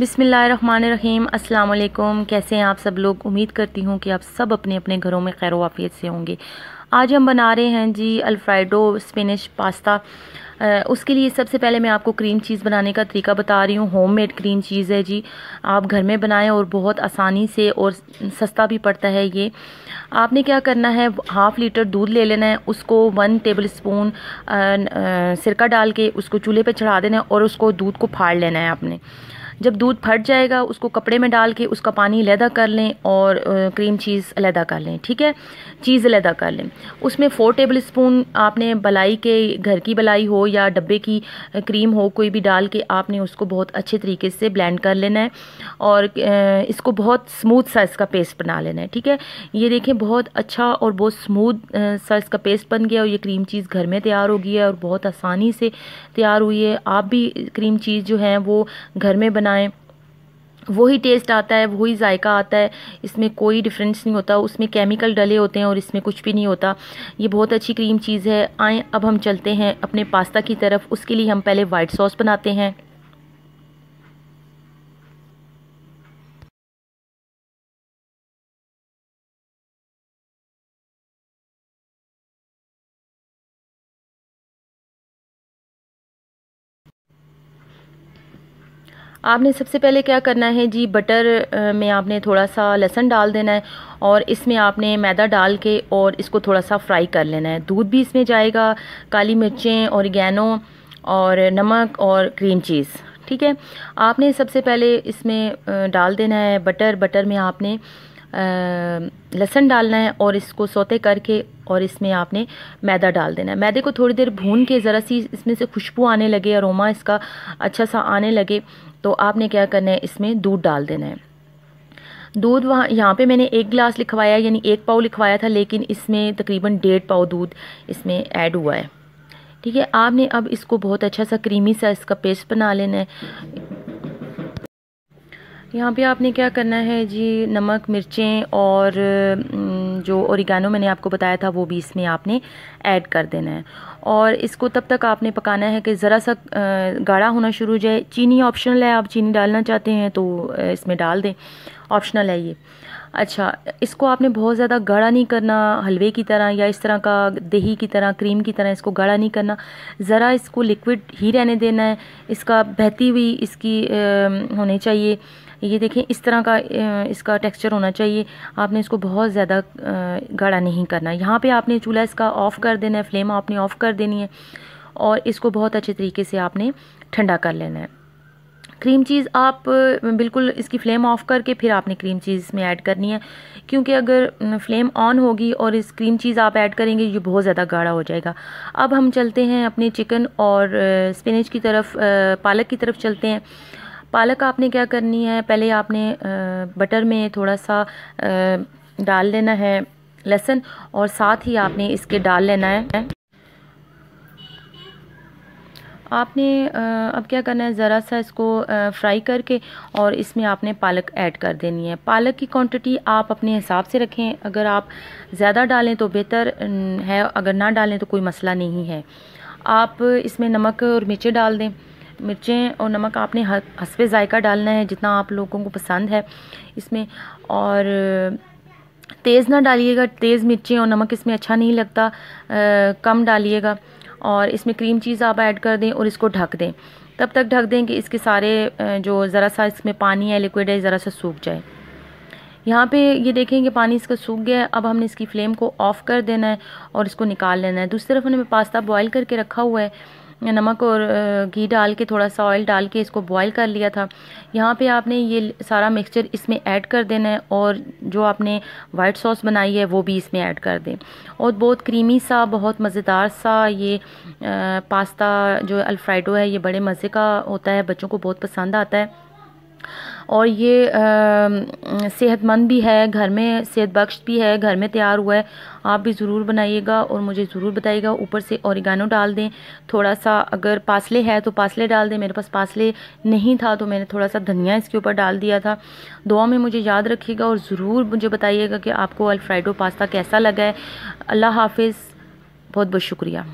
बिसमीम वालेकुम कैसे हैं आप सब लोग? उम्मीद करती हूँ कि आप सब अपने अपने घरों में खैर वाफियत से होंगे। आज हम बना रहे हैं जी अल्फ्राइडो स्पिनिश पास्ता। उसके लिए सबसे पहले मैं आपको क्रीम चीज़ बनाने का तरीका बता रही हूँ। होममेड क्रीम चीज़ है जी। आप घर में बनाएँ और बहुत आसानी से और सस्ता भी पड़ता है ये। आपने क्या करना है? हाफ़ लीटर दूध ले लेना है। उसको वन टेबल स्पून सिरका डाल के उसको चूल्हे पे चढ़ा देना है और उसको दूध को फाड़ लेना है आपने। जब दूध फट जाएगा, उसको कपड़े में डाल के उसका पानी अलहदा कर लें और क्रीम चीज़ अलहदा कर लें, ठीक है? चीज़ अलहदा कर लें। उसमें फ़ोर टेबल स्पून आपने बलाई के, घर की बलाई हो या डब्बे की क्रीम हो, कोई भी डाल के आपने उसको बहुत अच्छे तरीके से ब्लेंड कर लेना है और इसको बहुत स्मूथ सा इसका पेस्ट बना लेना है, ठीक है? ये देखें, बहुत अच्छा और बहुत स्मूथ सा इसका पेस्ट बन गया और ये क्रीम चीज़ घर में तैयार हो गई है और बहुत आसानी से तैयार हुई है। आप भी क्रीम चीज़ जो है, वो घर में बना बनाएँ। वही टेस्ट आता है, वही जायका आता है। इसमें कोई डिफरेंस नहीं होता। उसमें केमिकल डले होते हैं और इसमें कुछ भी नहीं होता। ये बहुत अच्छी क्रीम चीज़ है। आए, अब हम चलते हैं अपने पास्ता की तरफ़। उसके लिए हम पहले वाइट सॉस बनाते हैं। आपने सबसे पहले क्या करना है? जी बटर में आपने थोड़ा सा लहसन डाल देना है और इसमें आपने मैदा डाल के और इसको थोड़ा सा फ्राई कर लेना है। दूध भी इसमें जाएगा, काली मिर्चें और गैनो और नमक और क्रीम चीज़ ठीक है? आपने सबसे पहले इसमें डाल देना है बटर बटर में आपने लहसन डालना है और इसको सोते करके और इसमें आपने मैदा डाल देना है। मैदे को थोड़ी देर भून के ज़रा सी इसमें से खुशबू आने लगे, अरोमा इसका अच्छा सा आने लगे। तो आपने क्या करना है? इसमें दूध डाल देना है। दूध वहाँ, यहाँ पे मैंने एक गिलास लिखवाया, यानी एक पाव लिखवाया था, लेकिन इसमें तकरीबन डेढ़ पाव दूध इसमें ऐड हुआ है। ठीक है, आपने अब इसको बहुत अच्छा सा क्रीमी सा इसका पेस्ट बना लेना है। यहाँ पे आपने क्या करना है जी? नमक, मिर्चें और जो औरिगानो मैंने आपको बताया था, वो भी इसमें आपने ऐड कर देना है। और इसको तब तक आपने पकाना है कि ज़रा सा गाढ़ा होना शुरू हो जाए। चीनी ऑप्शनल है, आप चीनी डालना चाहते हैं तो इसमें डाल दें। ऑप्शनल है ये। अच्छा इसको आपने बहुत ज़्यादा गाढ़ा नहीं करना, हलवे की तरह या इस तरह का दही की तरह, क्रीम की तरह इसको गाढ़ा नहीं करना। ज़रा इसको लिक्विड ही रहने देना है। इसका बहती हुई इसकी होनी चाहिए। ये देखें, इस तरह का इसका टेक्सचर होना चाहिए। आपने इसको बहुत ज़्यादा गाढ़ा नहीं करना। यहाँ पे आपने चूल्हा इसका ऑफ़ कर देना है, फ्लेम आपने ऑफ़ कर देनी है और इसको बहुत अच्छे तरीके से आपने ठंडा कर लेना है। क्रीम चीज़ आप बिल्कुल इसकी फ्लेम ऑफ़ करके फिर आपने क्रीम चीज़ इसमें ऐड करनी है। क्योंकि अगर फ्लेम ऑन होगी और इस क्रीम चीज़ आप ऐड करेंगे, ये बहुत ज़्यादा गाढ़ा हो जाएगा। अब हम चलते हैं अपने चिकन और स्पिनच की तरफ़ पालक की तरफ़ चलते हैं। पालक आपने क्या करनी है, पहले आपने बटर में थोड़ा सा डाल लेना है लहसुन और साथ ही आपने इसके डाल लेना है आपने अब क्या करना है? ज़रा सा इसको फ्राई करके और इसमें आपने पालक ऐड कर देनी है। पालक की क्वांटिटी आप अपने हिसाब से रखें। अगर आप ज़्यादा डालें तो बेहतर है। अगर ना डालें तो कोई मसला नहीं है। आप इसमें नमक और मिर्चें डाल दें। मिर्चें और नमक आपने हसबे ज़ायका डालना है जितना आप लोगों को पसंद है इसमें। और तेज़ ना डालिएगा। तेज़ मिर्चें और नमक इसमें अच्छा नहीं लगता। आ, कम डालिएगा। और इसमें क्रीम चीज़ आप ऐड कर दें और इसको ढक दें। तब तक ढक दें कि इसके सारे जो ज़रा सा इसमें पानी है लिक्विड है, ज़रा सा सूख जाए। यहाँ पे ये देखें कि पानी इसका सूख गया है। अब हमने इसकी फ्लेम को ऑफ़ कर देना है और इसको निकाल लेना है। दूसरी तरफ़ हमने पास्ता बॉईल करके रखा हुआ है। नमक और घी डाल के, थोड़ा सा ऑयल डाल के इसको बॉईल कर लिया था। यहाँ पे आपने ये सारा मिक्सचर इसमें ऐड कर देना है और जो आपने वाइट सॉस बनाई है, वो भी इसमें ऐड कर दें। और बहुत क्रीमी सा, बहुत मज़ेदार सा ये पास्ता जो अल्फ्राइडो है, ये बड़े मज़े का होता है, बच्चों को बहुत पसंद आता है। और ये सेहतमंद भी है, घर में सेहत बख्श भी है, घर में तैयार हुआ है। आप भी ज़रूर बनाइएगा और मुझे ज़रूर बताइएगा, ऊपर से औरिगानो डाल दें। थोड़ा सा अगर पासले है तो पासले डाल दें। मेरे पास पासले नहीं था तो मैंने थोड़ा सा धनिया इसके ऊपर डाल दिया था। दुआ में मुझे याद रखिएगा और ज़रूर मुझे बताइएगा कि आपको अल्फ्राइडो पास्ता कैसा लगा है। अल्लाह हाफिज़। बहुत बहुत शुक्रिया।